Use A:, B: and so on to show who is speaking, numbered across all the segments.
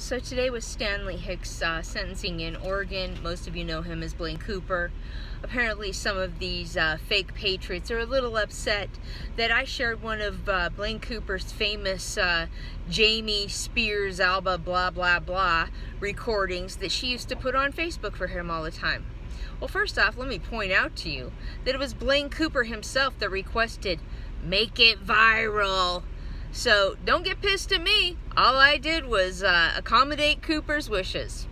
A: So today was Stanley Hicks uh, sentencing in Oregon. Most of you know him as Blaine Cooper. Apparently some of these uh, fake patriots are a little upset that I shared one of uh, Blaine Cooper's famous uh, Jamie Spears Alba blah blah blah recordings that she used to put on Facebook for him all the time. Well first off let me point out to you that it was Blaine Cooper himself that requested make it viral so don't get pissed at me. All I did was uh, accommodate Cooper's wishes.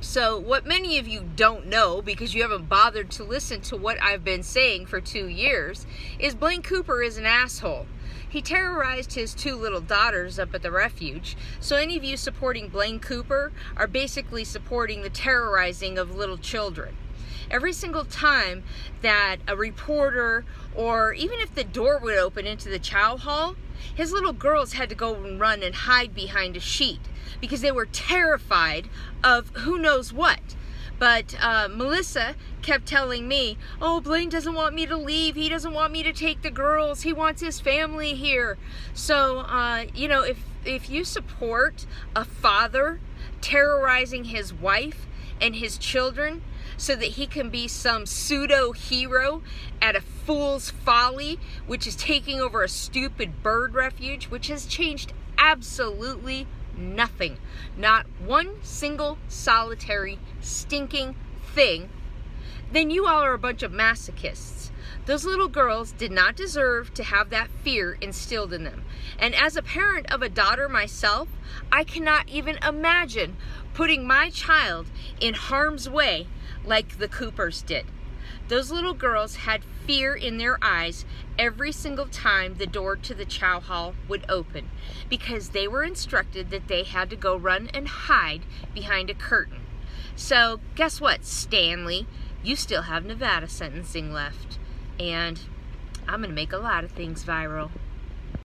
A: So, what many of you don't know, because you haven't bothered to listen to what I've been saying for two years, is Blaine Cooper is an asshole. He terrorized his two little daughters up at the refuge. So, any of you supporting Blaine Cooper are basically supporting the terrorizing of little children every single time that a reporter or even if the door would open into the chow hall, his little girls had to go and run and hide behind a sheet because they were terrified of who knows what. But uh, Melissa kept telling me, oh, Blaine doesn't want me to leave. He doesn't want me to take the girls. He wants his family here. So, uh, you know, if, if you support a father terrorizing his wife and his children, so that he can be some pseudo hero at a fool's folly, which is taking over a stupid bird refuge, which has changed absolutely nothing. Not one single solitary stinking thing. Then you all are a bunch of masochists. Those little girls did not deserve to have that fear instilled in them. And as a parent of a daughter myself, I cannot even imagine putting my child in harm's way like the Coopers did. Those little girls had fear in their eyes every single time the door to the chow hall would open because they were instructed that they had to go run and hide behind a curtain. So, guess what, Stanley? You still have Nevada sentencing left. And I'm to make a lot of things viral.